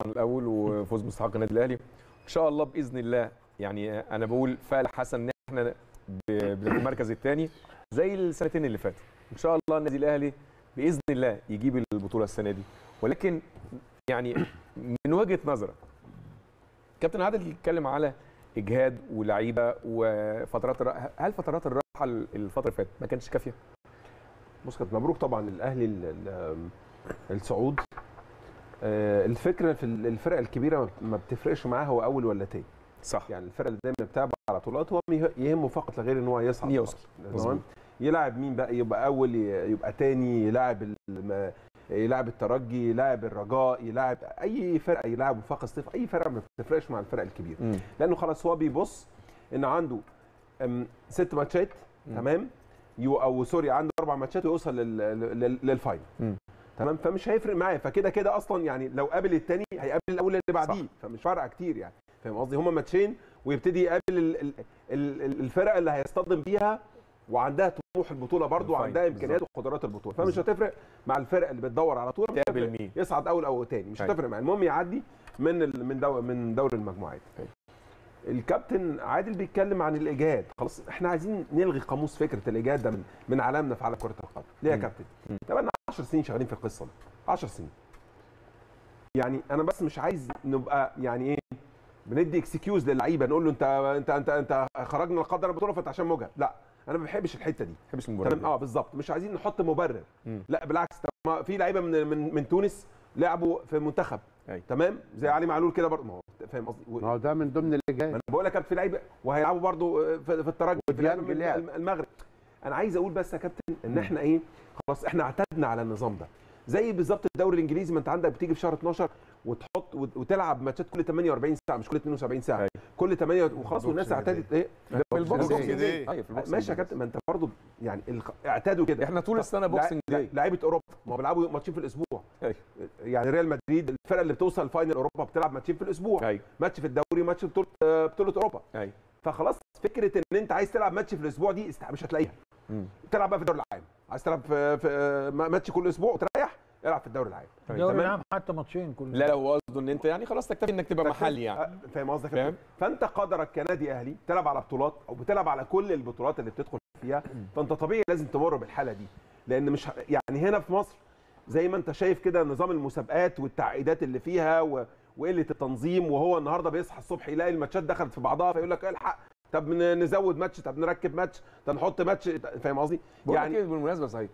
طبعا الأول وفوز مستحق النادي الأهلي. إن شاء الله بإذن الله يعني أنا بقول فعل حسن إن إحنا بالمركز الثاني زي السنتين اللي فاتوا. إن شاء الله النادي الأهلي بإذن الله يجيب البطولة السنة دي. ولكن يعني من وجهة نظرك كابتن عادل يتكلم على إجهاد ولعيبة وفترات الراحه هل فترات الراحة الفترة اللي فاتت ما كانتش كافية؟ بص كابتن مبروك طبعا للأهلي ال- ال- الصعود. الفكرة في ال- الفرق الكبيرة ما بتفرقش معاه هو أول ولا تاني. صح. يعني الفرق اللي دايما بتتابع على بطولات هو يهمه فقط لا غير إن هو يصعد يوصل. يلعب مين بقى؟ يبقى أول يبقى تاني يلعب يلعب الترجي يلعب الرجاء يلعب أي فرقة يلعب وفاق الصيف أي فرقة ما بتفرقش مع الفرق الكبيرة. مم. لأنه خلاص هو بيبص إن عنده ست ماتشات تمام؟ يو أو sorry عنده أربع ماتشات ويوصل لل- لل- لل final. تمام؟ فمش هيفرق معاه فكده كده أصلا يعني لو قابل الثاني هيقابل الأول اللي بعديه. فمش فارقه كتير يعني. فاهم قصدي؟ هما ماتشين ويبتدي يقابل ال- ال- ال- ال- الفرق اللي هيصطدم بيها وعندها طموح البطولة برضه وعندها إمكانيات وقدرات البطولة. فمش. هتفرق مع الفرق اللي بتدور على طول. تقابل مين؟ يصعد أول أو تاني. مش. هتفرق معاه المهم يعدي من من دو من دوري المجموعات. الكابتن عادل بيتكلم عن الاجهاد خلاص إحنا عايزين نلغي قاموس فكرة الاجهاد ده من من عالمنا في عالم كرة القدم. ليه يا. كابتن؟ مم. بقى 10 سنين شغالين في القصة دي. 10 سنين. يعني أنا بس مش عايز نبقى يعني إيه بندي excuse للعيبة نقول له أنت أنت أنت أنت خرجنا لا قدر البطوله فانت عشان مجهد لا أنا ما بحبش الحتة دي. ما بحبش المباراه تمام؟ آه بالظبط. مش عايزين نحط مبرر. مم. لا بالعكس. في لعيبة من من من تونس لعبوا في المنتخب أيوة. تمام؟ زي علي معلول كده برضه. ما هو فاهم قصدي؟ ما هو ده من ضمن ما الاجهاد أنا بقول لك في لعيبة وهيلعبوا برضه في, في الترجي في. المغرب. أنا عايز أقول بس يا كابتن ان إحنا إيه خلاص إحنا اعتدنا على النظام ده. زي بالظبط الدوري الانجليزي ما انت عندك بتيجي في شهر 12 وتحط وت- وتلعب ماتشات كل 48 ساعة مش كل 72 ساعة. أيوة. كل 8 وخلاص والناس اعتادت إيه في ال Boxing. أيوه في ال Boxing ماشي يا. كابتن ما انت برضه يعني اعتادوا كده. إحنا طول السنة Boxing Day لعيبة أوروبا ما هو بيلعبوا ماتشين في الأسبوع. أيوة. يعني ريال مدريد الفرقة اللي بتوصل final أوروبا بتلعب ماتشين في الأسبوع. أيوه. ماتش في الدوري ماتش في بطولة آه، بطولة أوروبا. فخلاص فكرة إن أنت عايز تلعب ماتش في الأسبوع دي مش هتلاقيها. تلعب بقى في الدوري العام عايز تلعب في, في ماتش كل أسبوع وتريح العب في الدوري العام الدوري تمام؟ العام حتى ماتشين كل لا لا هو قصده إن أنت يعني خلاص تكتفي إنك تبقى محلي يعني. فاهم قصدك؟ فاهم؟ فأنت قدرك كنادي أهلي تلعب على بطولات أو بتلعب على كل البطولات اللي بتدخل فيها فأنت طبيعي لازم تمر بالحالة دي. لأن مش يعني هنا في مصر زي ما أنت شايف كده نظام المسابقات والتعقيدات اللي فيها و... وقلة التنظيم وهو النهارده بيصحى الصبح يلاقي الماتشات دخلت في بعضها فيقول لك الحق طب نزود ماتش طب نركب ماتش طب نحط ماتش فاهم قصدي؟ يعني يعني بالمناسبة صحيح